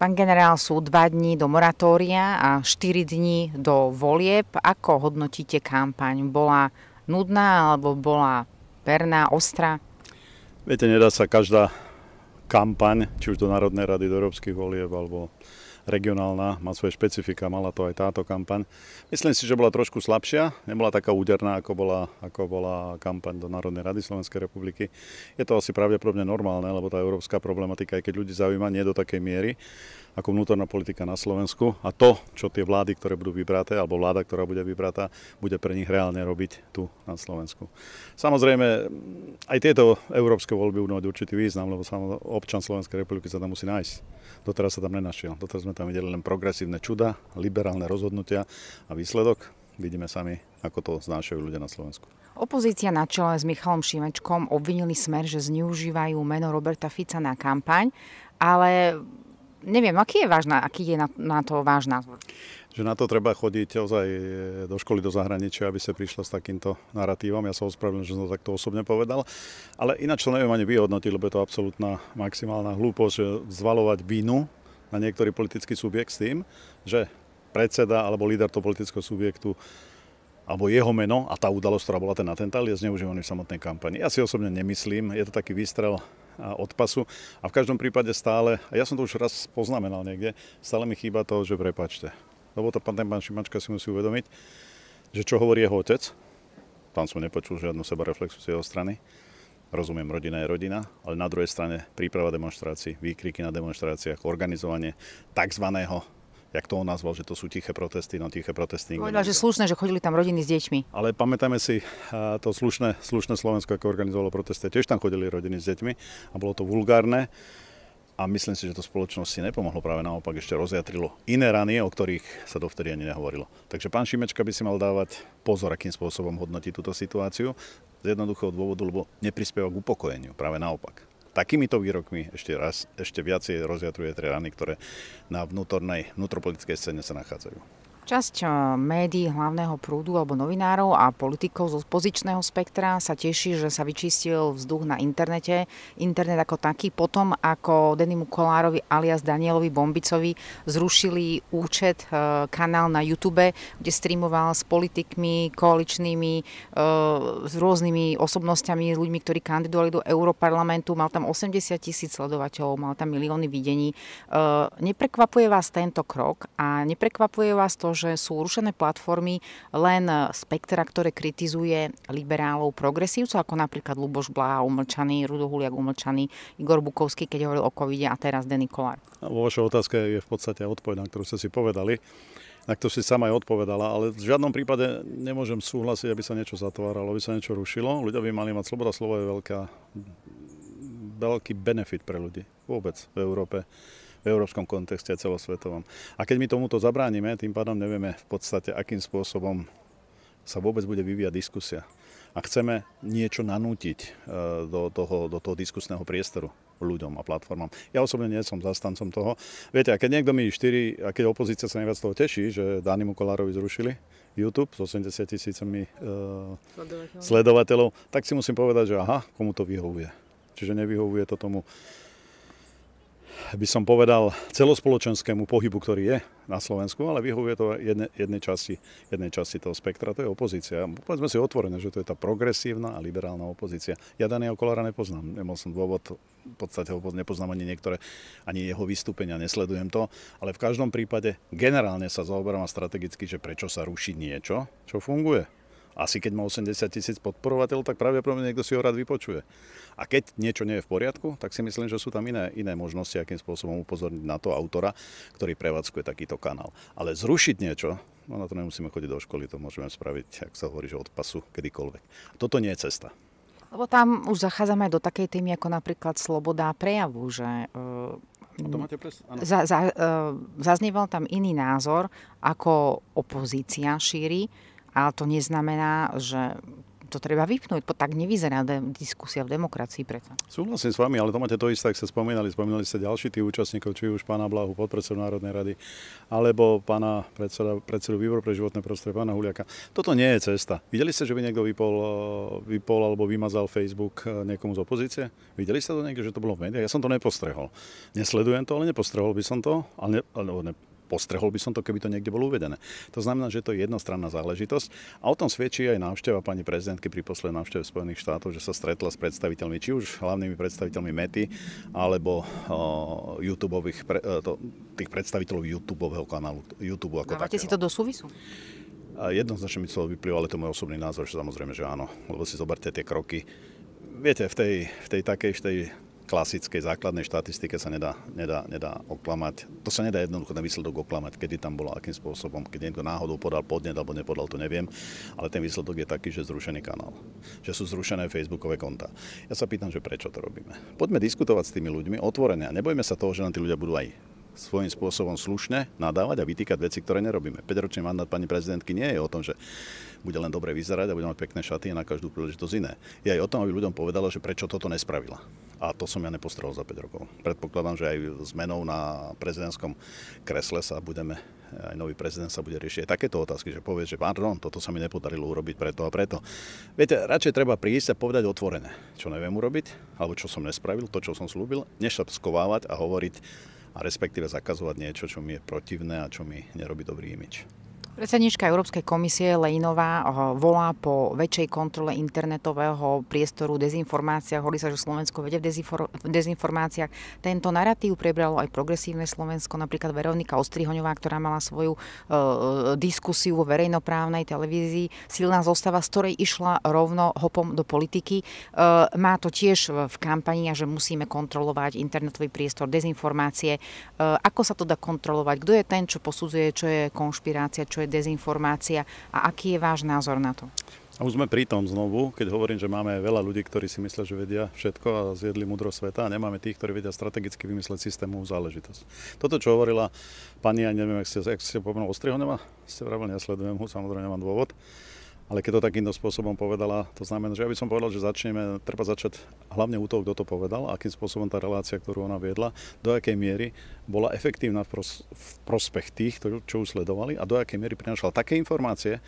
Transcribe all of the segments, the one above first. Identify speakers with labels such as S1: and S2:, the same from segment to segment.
S1: Pán generál, sú dva dní do moratória a 4 dní do volieb. Ako hodnotíte kampaň? Bola nudná alebo bola perná, ostrá?
S2: Viete, nedá sa každá kampaň, či už do Národnej rady, do Európskych volieb alebo regionálna, má svoje špecifika, mala to aj táto kampaň. Myslím si, že bola trošku slabšia, nebola taká úderná, ako bola, ako bola kampaň do Národnej rady Slovenskej republiky. Je to asi pravdepodobne normálne, lebo tá európska problematika, aj keď ľudí zaujíma, nie do takej miery ako vnútorná politika na Slovensku a to, čo tie vlády, ktoré budú vybraté, alebo vláda, ktorá bude vybratá, bude pre nich reálne robiť tu na Slovensku. Samozrejme, aj tieto európske voľby budú mať určitý význam, lebo občan Slovenskej republiky sa tam musí nájsť. Doteraz sa tam nenašiel. Doteraz sme tam videli len progresívne čuda, liberálne rozhodnutia a výsledok vidíme sami, ako to znášajú ľudia na Slovensku.
S1: Opozícia na čele s Michalom Šimečkom obvinili smer, že zneužívajú meno Roberta Fica na kampaň, ale neviem, aký je, váš, aký je na, na to váš názor?
S2: Že na to treba chodiť ozaj do školy do zahraničia, aby sa prišla s takýmto narratívom. Ja sa ospravedlňujem, že som to takto osobne povedal. Ale ináč to neviem ani vyhodnotiť, lebo je to absolútna maximálna hlúposť, že zvalovať vinu na niektorý politický subjekt s tým, že predseda alebo líder toho politického subjektu alebo jeho meno a tá udalosť, ktorá bola ten atentát, je zneužívaný v samotnej kampani. Ja si osobne nemyslím, je to taký výstrel od pasu a v každom prípade stále, a ja som to už raz poznamenal niekde, stále mi chýba to, že prepačte. Lebo to pán, ten pán Šimačka si musí uvedomiť, že čo hovorí jeho otec, tam som nepočul žiadnu sebareflexu z jeho strany, rozumiem, rodina je rodina, ale na druhej strane príprava demonstrácií, výkriky na demonstráciách, organizovanie takzvaného jak to on nazval, že to sú tiché protesty, no tiché protesty.
S1: Povedal, že slušné, že chodili tam rodiny s deťmi.
S2: Ale pamätajme si to slušné, slušné Slovensko, ako organizovalo protesty. Tiež tam chodili rodiny s deťmi a bolo to vulgárne. A myslím si, že to spoločnosti nepomohlo, práve naopak ešte rozjatrilo iné rany, o ktorých sa dovtedy ani nehovorilo. Takže pán Šimečka by si mal dávať pozor, akým spôsobom hodnotí túto situáciu z jednoduchého dôvodu, lebo neprispieva k upokojeniu, práve naopak takýmito výrokmi ešte raz, ešte viacej rozjatruje tie rany, ktoré na vnútornej, vnútropolitickej scéne sa nachádzajú.
S1: Časť eh, médií hlavného prúdu alebo novinárov a politikov z opozičného spektra sa teší, že sa vyčistil vzduch na internete. Internet ako taký. Potom ako Denimu Kolárovi alias Danielovi Bombicovi zrušili účet, eh, kanál na YouTube, kde streamoval s politikmi, koaličnými, eh, s rôznymi osobnosťami, ľuďmi, ktorí kandidovali do Európarlamentu. Mal tam 80 tisíc sledovateľov, mal tam milióny videní. Neprekvapuje vás tento krok a neprekvapuje vás to, že sú rušené platformy len spektra, ktoré kritizuje liberálov, progresívcov, ako napríklad Luboš Blaha umlčaný, Rudo Huliak umlčaný, Igor Bukovský, keď hovoril o covide a teraz Denny Kolár.
S2: Vo vašej otázke je v podstate odpoveď, na ktorú ste si povedali na to si sama aj odpovedala, ale v žiadnom prípade nemôžem súhlasiť, aby sa niečo zatváralo, aby sa niečo rušilo. Ľudia by mali mať sloboda slova je veľká, veľký benefit pre ľudí vôbec v Európe v európskom kontexte celosvetovom. A keď my tomuto zabránime, tým pádom nevieme v podstate, akým spôsobom sa vôbec bude vyvíjať diskusia. A chceme niečo nanútiť e, do toho, do toho diskusného priestoru ľuďom a platformám. Ja osobne nie som zastancom toho. Viete, a keď niekto mi 4, a keď opozícia sa najviac toho teší, že Danimu Kolárovi zrušili YouTube s 80 tisícami sledovateľov. sledovateľov, tak si musím povedať, že aha, komu to vyhovuje. Čiže nevyhovuje to tomu by som povedal, celospoločenskému pohybu, ktorý je na Slovensku, ale vyhovuje to jedne, jednej, časti, jednej časti toho spektra, to je opozícia. Povedzme si otvorené, že to je tá progresívna a liberálna opozícia. Ja Daniela Kolára nepoznám, nemal som dôvod, v podstate ho nepoznám ani niektoré, ani jeho vystúpenia, nesledujem to, ale v každom prípade generálne sa zaoberám strategicky, že prečo sa ruší niečo, čo funguje asi keď má 80 tisíc podporovateľov, tak pravdepodobne niekto si ho rád vypočuje. A keď niečo nie je v poriadku, tak si myslím, že sú tam iné, iné možnosti, akým spôsobom upozorniť na to autora, ktorý prevádzkuje takýto kanál. Ale zrušiť niečo, no na to nemusíme chodiť do školy, to môžeme spraviť, ak sa hovorí, že od pasu kedykoľvek. Toto nie je cesta.
S1: Lebo tam už zachádzame aj do takej témy ako napríklad sloboda prejavu, že
S2: pres...
S1: za, za, uh, zaznieval tam iný názor, ako opozícia šíri ale to neznamená, že to treba vypnúť. Tak nevyzerá de- diskusia v demokracii preto.
S2: Súhlasím s vami, ale to máte to isté, ak ste spomínali. Spomínali ste ďalší tí účastníkov, či už pána Blahu, podpredsedu Národnej rady, alebo pána predseda, predsedu výboru pre životné prostredie, pána Huliaka. Toto nie je cesta. Videli ste, že by niekto vypol, vypol alebo vymazal Facebook eh, niekomu z opozície? Videli ste to niekde, že to bolo v médiách? Ja som to nepostrehol. Nesledujem to, ale nepostrehol by som to. Ale ne, ale ne, postrehol by som to, keby to niekde bolo uvedené. To znamená, že to je jednostranná záležitosť a o tom svedčí aj návšteva pani prezidentky pri poslednej návšteve Spojených štátov, že sa stretla s predstaviteľmi, či už hlavnými predstaviteľmi Mety, alebo uh, YouTube pre, uh, to, tých predstaviteľov YouTube kanálu. YouTube ako
S1: Dávate takého. si to do súvisu?
S2: A jednoznačne mi to vyplýva, ale to je môj osobný názor, že samozrejme, že áno, lebo si zoberte tie kroky. Viete, v tej, v tej takej, v tej klasickej základnej štatistike sa nedá, nedá, nedá oklamať. To sa nedá jednoducho ten výsledok oklamať, kedy tam bolo, akým spôsobom. Keď niekto náhodou podal podnet alebo nepodal, to neviem. Ale ten výsledok je taký, že zrušený kanál. Že sú zrušené Facebookové konta. Ja sa pýtam, že prečo to robíme. Poďme diskutovať s tými ľuďmi otvorene a nebojme sa toho, že nám tí ľudia budú aj svojím spôsobom slušne nadávať a vytýkať veci, ktoré nerobíme. 5-ročný mandát pani prezidentky nie je o tom, že bude len dobre vyzerať a bude mať pekné šaty a na každú príležitosť iné. Je aj o tom, aby ľuďom povedala, že prečo toto nespravila. A to som ja nepostrel za 5 rokov. Predpokladám, že aj zmenou na prezidentskom kresle sa budeme aj nový prezident sa bude riešiť aj takéto otázky, že povie, že pardon, toto sa mi nepodarilo urobiť preto a preto. Viete, radšej treba prísť a povedať otvorene, čo neviem urobiť, alebo čo som nespravil, to, čo som slúbil, než sa skovávať a hovoriť a respektíve zakazovať niečo, čo mi je protivné a čo mi nerobí dobrý imič.
S1: Predsednička Európskej komisie Lejnová volá po väčšej kontrole internetového priestoru, dezinformáciách. Hovorí sa, že Slovensko vedie v dezinformáciách. Tento narratív prebralo aj progresívne Slovensko, napríklad Veronika Ostrihoňová, ktorá mala svoju uh, diskusiu vo verejnoprávnej televízii. Silná zostava, z ktorej išla rovno hopom do politiky. Uh, má to tiež v kampani, že musíme kontrolovať internetový priestor, dezinformácie. Uh, ako sa to dá kontrolovať? Kto je ten, čo posudzuje, čo je konšpirácia, čo je dezinformácia a aký je váš názor na to?
S2: A už sme pri tom znovu, keď hovorím, že máme veľa ľudí, ktorí si myslia, že vedia všetko a zjedli mudro sveta a nemáme tých, ktorí vedia strategicky vymysleť systémovú záležitosť. Toto, čo hovorila pani, ja neviem, ak ste, ak ste povedali Ostrihoňová, ste vravili, nesledujem ho, samozrejme nemám dôvod, ale keď to takýmto spôsobom povedala, to znamená, že ja by som povedal, že začneme, treba začať hlavne u toho, kto to povedal, akým spôsobom tá relácia, ktorú ona viedla, do akej miery bola efektívna v, pros- v prospech tých, ktorí, čo už sledovali a do akej miery prinašala také informácie,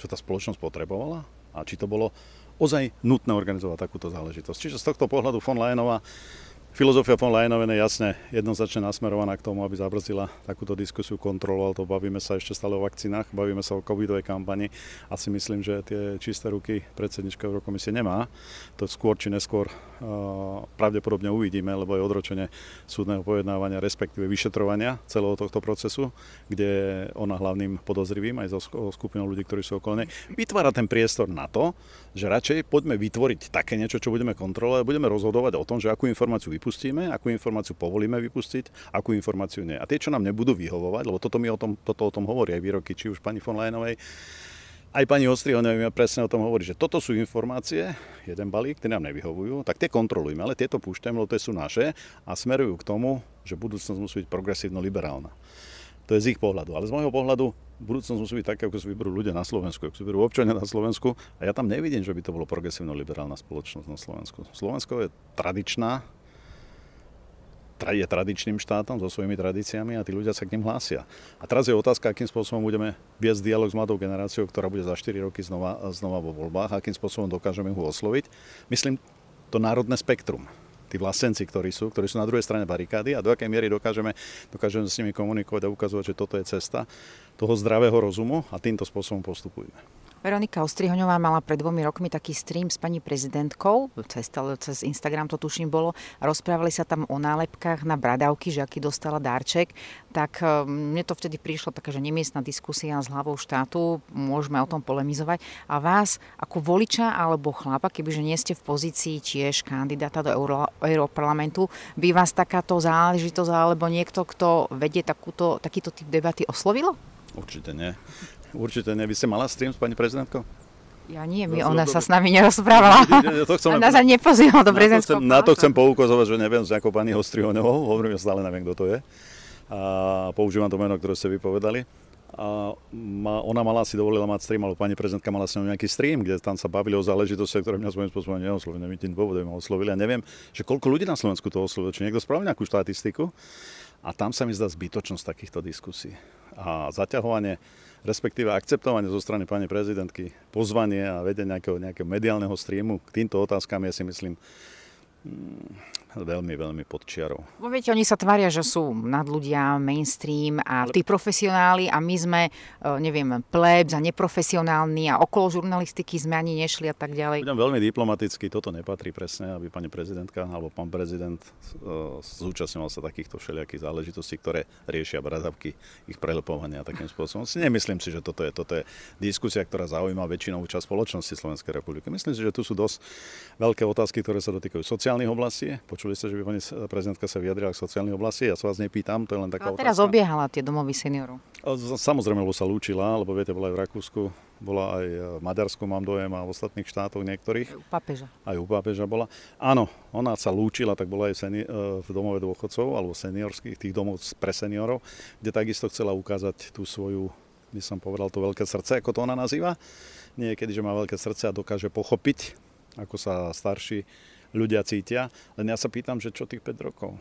S2: čo tá spoločnosť potrebovala a či to bolo ozaj nutné organizovať takúto záležitosť. Čiže z tohto pohľadu von Leyenová Filozofia von Leyenovej je jasne jednoznačne nasmerovaná k tomu, aby zabrzdila takúto diskusiu, kontroloval to. Bavíme sa ešte stále o vakcínach, bavíme sa o covidovej kampani a si myslím, že tie čisté ruky predsednička Eurokomisie nemá. To skôr či neskôr uh, pravdepodobne uvidíme, lebo je odročenie súdneho pojednávania, respektíve vyšetrovania celého tohto procesu, kde ona hlavným podozrivým aj so skupinou ľudí, ktorí sú okolné. Vytvára ten priestor na to, že radšej poďme vytvoriť také niečo, čo budeme kontrolovať, budeme rozhodovať o tom, že akú informáciu vypustíme akú informáciu povolíme vypustiť, akú informáciu nie. A tie, čo nám nebudú vyhovovať, lebo toto, mi o tom, toto o tom hovorí aj výroky, či už pani von Leyenovej, aj pani Ostrihoňovej presne o tom hovorí, že toto sú informácie, jeden balík, ktoré nám nevyhovujú, tak tie kontrolujme, ale tieto púšťame, lebo tie sú naše a smerujú k tomu, že budúcnosť musí byť progresívno-liberálna. To je z ich pohľadu. Ale z môjho pohľadu budúcnosť musí byť taká, ako si vyberú ľudia na Slovensku, ako si vyberú občania na Slovensku. A ja tam nevidím, že by to bolo progresívno-liberálna spoločnosť na Slovensku. Slovensko je tradičná, je tradičným štátom so svojimi tradíciami a tí ľudia sa k ním hlásia. A teraz je otázka, akým spôsobom budeme viesť dialog s mladou generáciou, ktorá bude za 4 roky znova, znova vo voľbách, akým spôsobom dokážeme ho osloviť. Myslím, to národné spektrum tí vlastenci, ktorí sú, ktorí sú na druhej strane barikády a do akej miery dokážeme, dokážeme s nimi komunikovať a ukazovať, že toto je cesta toho zdravého rozumu a týmto spôsobom postupujeme.
S1: Veronika Ostrihoňová mala pred dvomi rokmi taký stream s pani prezidentkou, cez, cez Instagram to tuším bolo, rozprávali sa tam o nálepkách na bradavky, že aký dostala darček, tak e, mne to vtedy prišlo taká, že nemiestna diskusia s hlavou štátu, môžeme o tom polemizovať. A vás ako voliča alebo chlapa, kebyže nie ste v pozícii tiež kandidáta do Euro, Europarlamentu, by vás takáto záležitosť alebo niekto, kto vedie takúto, takýto typ debaty oslovilo?
S2: Určite nie. Určite nie. Vy ste mala stream s pani prezidentkou?
S1: Ja nie, mi ona sa s nami nerozprávala. Ja to chcem, a nás ani nepozývala do prezidentského
S2: Na to chcem poukazovať, že neviem s nejakou pani Hostrihoňovou, hovorím, že stále neviem, kto to je. A používam to meno, ktoré ste vypovedali. a ma, ona mala si dovolila mať stream, alebo pani prezidentka mala si nejaký stream, kde tam sa bavili o záležitosti, ktoré mňa svojím spôsobom neoslovili, neviem tým dôvodom ma oslovili. A neviem, že koľko ľudí na Slovensku to oslovilo, či niekto spravil nejakú štatistiku. A tam sa mi zdá zbytočnosť takýchto diskusí. A zaťahovanie, respektíve akceptovanie zo strany pani prezidentky, pozvanie a vedenie nejakého, nejakého mediálneho streamu k týmto otázkam je si myslím mm, veľmi, veľmi pod čiarou.
S1: Bo viete, oni sa tvária, že sú nad ľudia, mainstream a tí profesionáli a my sme, e, neviem, plebs a neprofesionálni a okolo žurnalistiky sme ani nešli a tak ďalej.
S2: Budem veľmi diplomaticky, toto nepatrí presne, aby pani prezidentka alebo pán prezident uh, zúčastňoval sa takýchto všelijakých záležitostí, ktoré riešia bradavky ich prelepovania takým spôsobom. Si nemyslím si, že toto je, toto je diskusia, ktorá zaujíma väčšinou časť spoločnosti Slovenskej republiky. Myslím si, že tu sú dosť veľké otázky, ktoré sa dotýkajú sociálnych oblastí. Počuli Počuli ste, že by pani prezidentka sa vyjadrila k sociálnej oblasti? Ja sa vás nepýtam, to je len taká
S1: a teraz otázka. obiehala tie domovy seniorov.
S2: Samozrejme, lebo sa lúčila, lebo viete, bola aj v Rakúsku, bola aj v Maďarsku, mám dojem, a v ostatných štátoch niektorých.
S1: Aj u pápeža.
S2: Aj u pápeža bola. Áno, ona sa lúčila, tak bola aj v, seni- v domove dôchodcov, alebo seniorských, tých domov pre seniorov, kde takisto chcela ukázať tú svoju, by som povedal, to veľké srdce, ako to ona nazýva. Niekedy, že má veľké srdce a dokáže pochopiť, ako sa starší ľudia cítia. Len ja sa pýtam, že čo tých 5 rokov?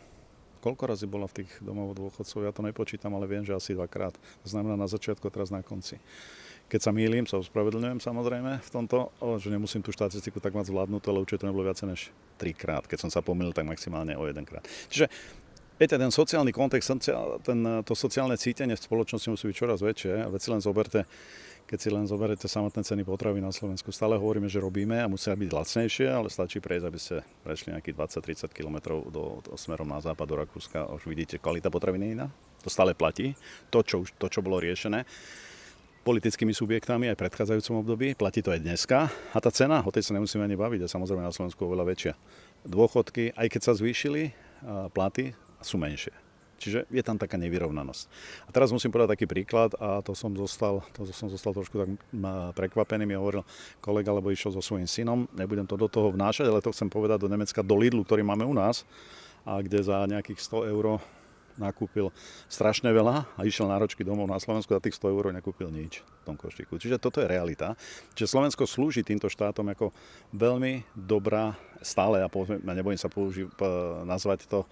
S2: Koľko razy bola v tých domov dôchodcov? Ja to nepočítam, ale viem, že asi dvakrát. To znamená na začiatku, teraz na konci. Keď sa mýlim, sa ospravedlňujem samozrejme v tomto, že nemusím tú štatistiku tak mať zvládnutú, ale určite to nebolo viac než trikrát. Keď som sa pomýlil, tak maximálne o jedenkrát. Čiže Viete, ten sociálny kontext, ten, to sociálne cítenie v spoločnosti musí byť čoraz väčšie. Veci len zoberte, keď si len zoberete samotné ceny potravy na Slovensku, stále hovoríme, že robíme a musia byť lacnejšie, ale stačí prejsť, aby ste prešli nejakých 20-30 km do, do, smerom na západ do Rakúska už vidíte, kvalita potraviny iná. To stále platí. To, čo, už, to, čo bolo riešené politickými subjektami aj v predchádzajúcom období, platí to aj dneska. A tá cena, o tej sa nemusíme ani baviť, je samozrejme na Slovensku oveľa väčšia. Dôchodky, aj keď sa zvýšili platy, sú menšie. Čiže je tam taká nevyrovnanosť. A teraz musím povedať taký príklad a to som zostal, to som zostal trošku tak prekvapený. Mi hovoril kolega, lebo išiel so svojím synom. Nebudem to do toho vnášať, ale to chcem povedať do Nemecka, do Lidlu, ktorý máme u nás a kde za nejakých 100 eur nakúpil strašne veľa a išiel na ročky domov na Slovensku a tých 100 eur nekúpil nič v tom koštíku. Čiže toto je realita. Čiže Slovensko slúži týmto štátom ako veľmi dobrá, stále, a poviem, nebojím sa použi- nazvať to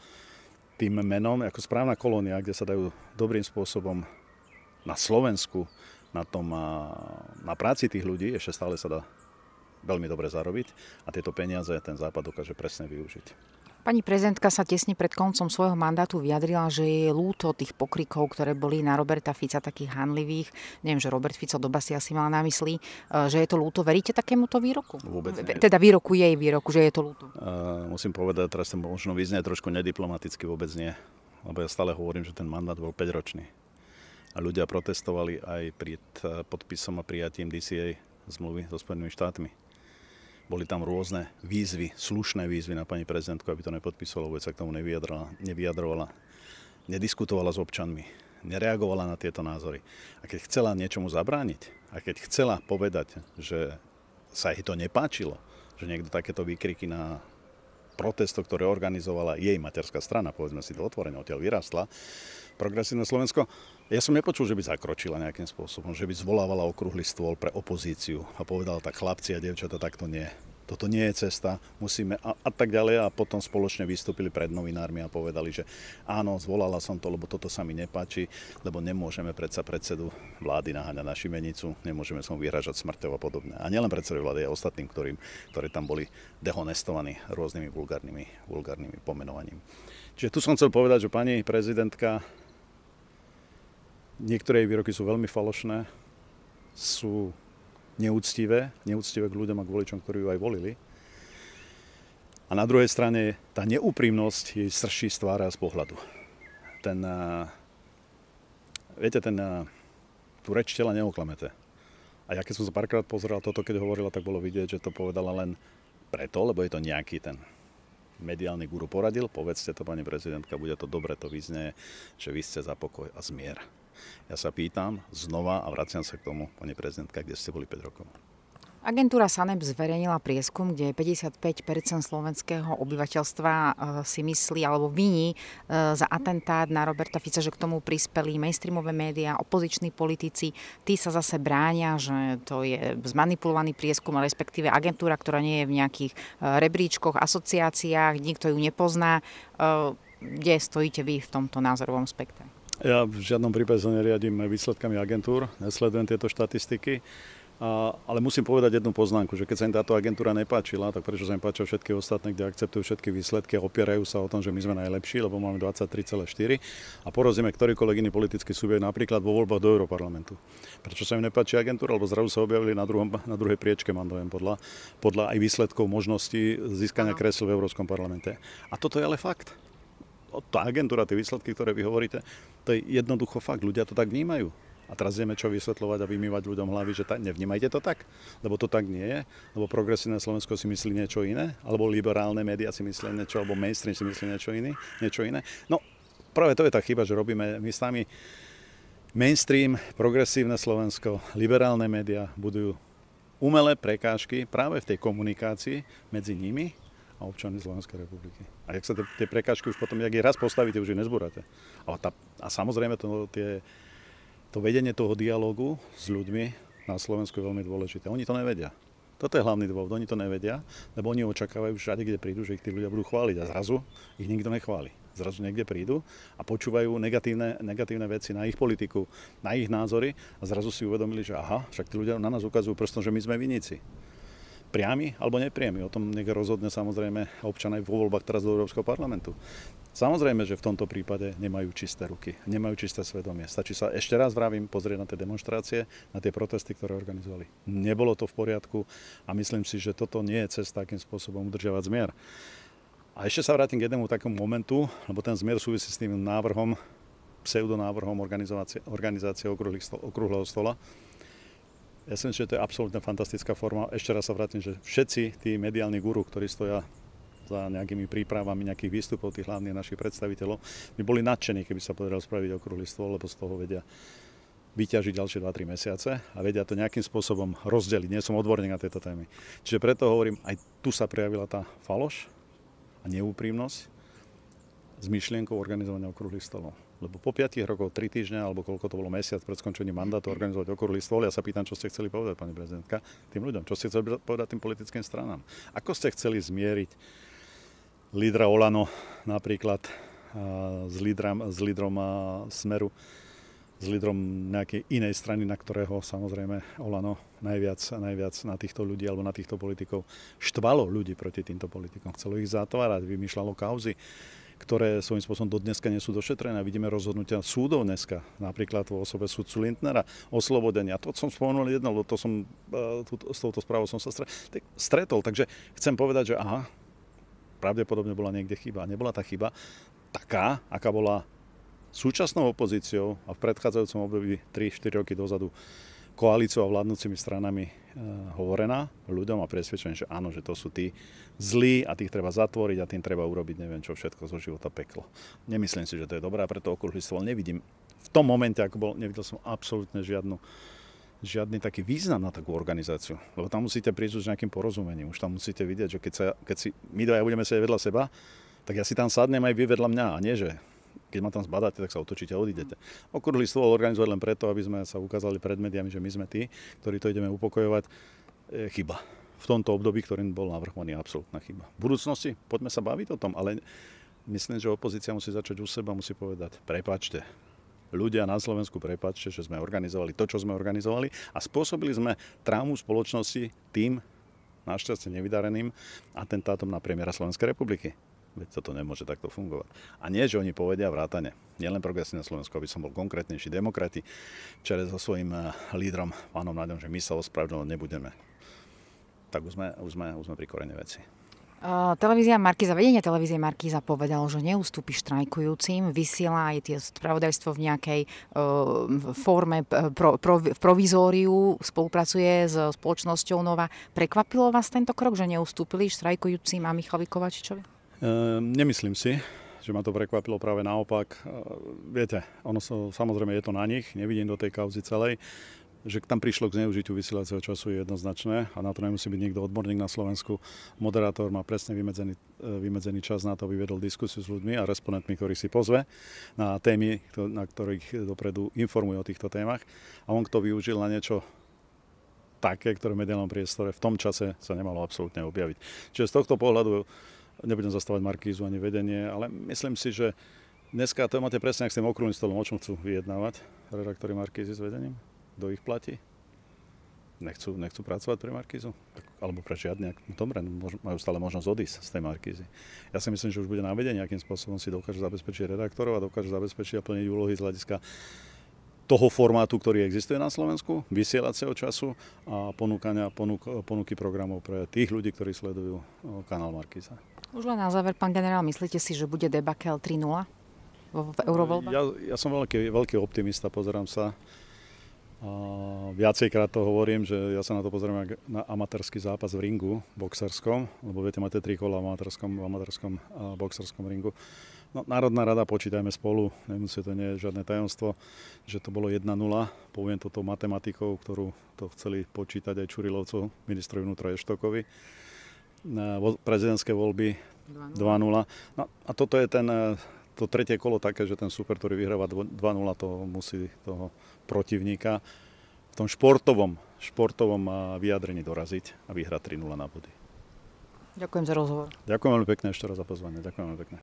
S2: tým menom ako správna kolónia, kde sa dajú dobrým spôsobom na Slovensku, na, tom, na práci tých ľudí, ešte stále sa dá veľmi dobre zarobiť a tieto peniaze ten západ dokáže presne využiť.
S1: Pani prezidentka sa tesne pred koncom svojho mandátu vyjadrila, že je lúto tých pokrikov, ktoré boli na Roberta Fica takých hanlivých. Neviem, že Robert Fico do basy asi mal na mysli, e, že je to lúto. Veríte takémuto výroku?
S2: Vôbec nie.
S1: Teda výroku jej výroku, že je to lúto.
S2: Uh, musím povedať, teraz to možno vyznie trošku nediplomaticky, vôbec nie. Lebo ja stále hovorím, že ten mandát bol 5 ročný. A ľudia protestovali aj pred podpisom a prijatím DCA zmluvy so Spojenými štátmi boli tam rôzne výzvy, slušné výzvy na pani prezidentku, aby to nepodpísala, vôbec sa k tomu nevyjadrovala, nevyjadrovala, nediskutovala s občanmi, nereagovala na tieto názory. A keď chcela niečomu zabrániť, a keď chcela povedať, že sa jej to nepáčilo, že niekto takéto výkriky na protesto, ktoré organizovala jej materská strana, povedzme si to otvorene, odtiaľ vyrastla, progresívne Slovensko, ja som nepočul, že by zakročila nejakým spôsobom, že by zvolávala okrúhly stôl pre opozíciu a povedala tak chlapci a devčata, takto nie. Toto nie je cesta, musíme a, a tak ďalej a potom spoločne vystúpili pred novinármi a povedali, že áno, zvolala som to, lebo toto sa mi nepáči, lebo nemôžeme predsa predsedu vlády naháňať na šimenicu, nemôžeme som vyhražať smrťou a podobne. A nielen predsedu vlády, aj ostatným, ktorým, ktorí tam boli dehonestovaní rôznymi vulgárnymi, vulgárnymi pomenovaním. Čiže tu som chcel povedať, že pani prezidentka Niektoré jej výroky sú veľmi falošné, sú neúctivé, neúctivé k ľuďom a k voličom, ktorí ju aj volili. A na druhej strane tá neúprimnosť jej srší z tváre a z pohľadu. Ten, viete, ten, tú reč tela neoklamete. A ja keď som sa párkrát pozeral toto, keď hovorila, tak bolo vidieť, že to povedala len preto, lebo je to nejaký ten mediálny guru poradil, povedzte to, pani prezidentka, bude to dobre, to vyznie, že vy ste za pokoj a zmier. Ja sa pýtam znova a vraciam sa k tomu, pani prezidentka, kde ste boli 5 rokov.
S1: Agentúra SANEP zverejnila prieskum, kde 55% slovenského obyvateľstva e, si myslí alebo viní e, za atentát na Roberta Fica, že k tomu prispeli mainstreamové médiá, opoziční politici. Tí sa zase bránia, že to je zmanipulovaný prieskum, respektíve agentúra, ktorá nie je v nejakých e, rebríčkoch, asociáciách, nikto ju nepozná. Kde stojíte vy v tomto názorovom spektre?
S2: Ja v žiadnom prípade sa neriadím výsledkami agentúr, nesledujem tieto štatistiky. A, ale musím povedať jednu poznámku, že keď sa im táto agentúra nepáčila, tak prečo sa im páčia všetky ostatné, kde akceptujú všetky výsledky a opierajú sa o tom, že my sme najlepší, lebo máme 23,4 a porozíme ktorýkoľvek iný politický subjekt, napríklad vo voľbách do Európarlamentu. Prečo sa im nepáči agentúra, lebo zrazu sa objavili na, druhom, na druhej priečke, mám dojem, podľa, podľa aj výsledkov možností získania kresl v Európskom parlamente. A toto je ale fakt. Tá agentúra, tie výsledky, ktoré vy hovoríte, to je jednoducho fakt. Ľudia to tak vnímajú. A teraz ideme čo vysvetľovať a vymývať ľuďom hlavy, že ta, nevnímajte to tak, lebo to tak nie je, lebo progresívne Slovensko si myslí niečo iné, alebo liberálne médiá si myslí niečo, alebo mainstream si myslí niečo iné, niečo iné. No, práve to je tá chyba, že robíme my s nami mainstream, progresívne Slovensko, liberálne médiá budujú umelé prekážky práve v tej komunikácii medzi nimi a občanmi Slovenskej republiky. A jak sa tie prekážky už potom, jak je raz postavíte, už ich nezbúrate. A, tá, a samozrejme to, tie, to vedenie toho dialogu s ľuďmi na Slovensku je veľmi dôležité. Oni to nevedia. Toto je hlavný dôvod. Oni to nevedia, lebo oni očakávajú všade, kde prídu, že ich tí ľudia budú chváliť a zrazu ich nikto nechváli. Zrazu niekde prídu a počúvajú negatívne, negatívne veci na ich politiku, na ich názory a zrazu si uvedomili, že aha, však tí ľudia na nás ukazujú prstom, že my sme viníci priamy alebo nepriamy. O tom nech rozhodne samozrejme občan aj vo voľbách teraz do Európskeho parlamentu. Samozrejme, že v tomto prípade nemajú čisté ruky, nemajú čisté svedomie. Stačí sa ešte raz vravím pozrieť na tie demonstrácie, na tie protesty, ktoré organizovali. Nebolo to v poriadku a myslím si, že toto nie je cesta, akým spôsobom udržiavať zmier. A ešte sa vrátim k jednému takému momentu, lebo ten zmier súvisí s tým návrhom, pseudonávrhom organizácie, organizácie okrúhleho stola, ja si myslím, že to je absolútne fantastická forma. Ešte raz sa vrátim, že všetci tí mediálni guru, ktorí stoja za nejakými prípravami nejakých výstupov tých hlavných našich predstaviteľov, by boli nadšení, keby sa podarilo spraviť okrúhly stôl, lebo z toho vedia vyťažiť ďalšie 2-3 mesiace a vedia to nejakým spôsobom rozdeliť. Nie som odborník na tieto témy. Čiže preto hovorím, aj tu sa prejavila tá faloš a neúprimnosť s myšlienkou organizovania okrúhlych stolov. Lebo po 5 rokoch, 3 týždňa, alebo koľko to bolo mesiac pred skončením mandátu organizovať okrúhly stôl, ja sa pýtam, čo ste chceli povedať, pani prezidentka, tým ľuďom, čo ste chceli povedať tým politickým stranám. Ako ste chceli zmieriť lídra Olano napríklad s, lídram, s lídrom Smeru, s lídrom nejakej inej strany, na ktorého samozrejme Olano najviac, najviac na týchto ľudí alebo na týchto politikov štvalo ľudí proti týmto politikom. Chcelo ich zatvárať, vymýšľalo kauzy ktoré svojím spôsobom do dneska nie sú došetrené. Vidíme rozhodnutia súdov dneska, napríklad vo osobe súdcu Lindnera, oslobodenia. To som spomenul jedno, to som, e, s touto správou som sa stretol. Takže chcem povedať, že aha, pravdepodobne bola niekde chyba. Nebola tá chyba taká, aká bola súčasnou opozíciou a v predchádzajúcom období 3-4 roky dozadu koalíciou a vládnúcimi stranami hovorená ľuďom a presvedčený, že áno, že to sú tí zlí a tých treba zatvoriť a tým treba urobiť neviem čo všetko zo života peklo. Nemyslím si, že to je dobré a preto okrúhly stôl nevidím. V tom momente, ako bol, nevidel som absolútne žiadnu, žiadny taký význam na takú organizáciu. Lebo tam musíte prísť s nejakým porozumením. Už tam musíte vidieť, že keď, sa, keď si my dvaja budeme sedieť vedľa seba, tak ja si tam sadnem aj vy vedľa mňa a nie, že keď ma tam zbadáte, tak sa otočíte a odídete. Okrúhly stôl organizovať len preto, aby sme sa ukázali pred médiami, že my sme tí, ktorí to ideme upokojovať, je chyba. V tomto období, ktorým bol navrhovaný, absolútna chyba. V budúcnosti poďme sa baviť o tom, ale myslím, že opozícia musí začať u seba, musí povedať, prepačte, ľudia na Slovensku, prepačte, že sme organizovali to, čo sme organizovali a spôsobili sme traumu spoločnosti tým, našťastie nevydareným atentátom na premiéra Slovenskej republiky. Veď toto nemôže takto fungovať. A nie, že oni povedia vrátane. Nielen progresívne Slovensko, aby som bol konkrétnejší. Demokrati včera so svojím eh, lídrom, pánom Naďom, že my sa ospravedlňovať nebudeme. Tak už sme, už sme, už sme pri korene veci.
S1: Uh, televízia Markíza, vedenie televízie Markíza povedalo, že neustúpi štrajkujúcim, vysiela aj tie spravodajstvo v nejakej uh, forme pro, pro, v provizóriu, spolupracuje s spoločnosťou Nova. Prekvapilo vás tento krok, že neustúpili štrajkujúcim a Michalovi Kovačičovi?
S2: Ehm, nemyslím si, že ma to prekvapilo práve naopak. Ehm, viete, ono so, samozrejme je to na nich, nevidím do tej kauzy celej. že tam prišlo k zneužitiu vysielacieho času je jednoznačné a na to nemusí byť niekto odborník na Slovensku. Moderátor má presne vymedzený, e, vymedzený čas na to, aby vedol diskusiu s ľuďmi a respondentmi, ktorých si pozve na témy, na ktorých dopredu informuje o týchto témach. A on to využil na niečo také, ktoré v mediálnom priestore v tom čase sa nemalo absolútne objaviť. Čiže z tohto pohľadu nebudem zastávať Markízu ani vedenie, ale myslím si, že dneska to máte presne s tým okrúhlym stolom, o čom chcú vyjednávať redaktori Markízy s vedením kto ich platí? Nechcú, nechcú pracovať pre Markízu? Alebo pre žiadne? Dobre, majú stále možnosť odísť z tej Markízy. Ja si myslím, že už bude na vedenie, akým spôsobom si dokáže zabezpečiť redaktorov a dokáže zabezpečiť a plniť úlohy z hľadiska toho formátu, ktorý existuje na Slovensku, vysielacieho času a ponúkania, ponúk, ponúky programov pre tých ľudí, ktorí sledujú kanál Markíza.
S1: Už len na záver, pán generál, myslíte si, že bude debakel 3.0 v eurovoľbách?
S2: Ja, ja som veľký, veľký optimista, pozerám sa a viacejkrát to hovorím, že ja sa na to pozriem na amatérsky zápas v ringu, boxerskom, lebo viete, máte tri kola v amatérskom, v amatérskom a boxerskom ringu. No, Národná rada, počítajme spolu, nemusí to nie žiadne tajomstvo, že to bolo 1-0. Poviem toto matematikou, ktorú to chceli počítať aj Čurilovcov, ministrovi vnútra Eštokovi. Prezidentské voľby 2-0. No, a toto je ten, to tretie kolo také, že ten super, ktorý vyhráva 2-0, to musí toho protivníka v tom športovom, športovom vyjadrení doraziť a vyhrať 3-0 na body.
S1: Ďakujem za rozhovor.
S2: Ďakujem veľmi pekne ešte raz za pozvanie. Ďakujem veľmi pekne.